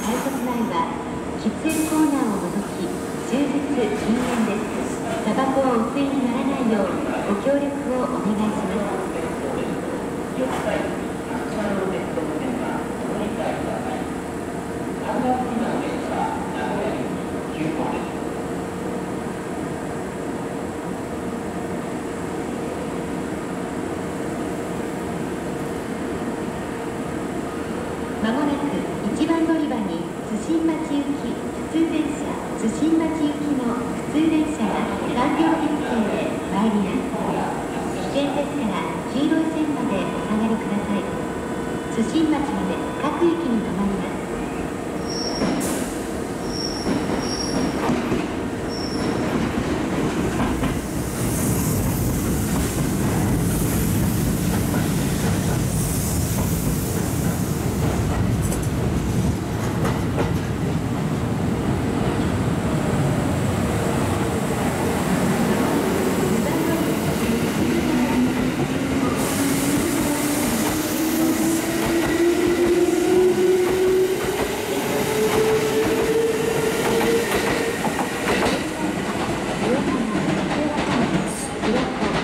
改札内は喫煙コーナーを除き終日禁煙です。タバコをお吸いにならないようご協力をお願いしますまもなく1番乗り場に津新町行き普通電車津新町行きの普通電車が3両編成で参ります危険ですから黄色い線までお下がりください津新町まで各駅に停まります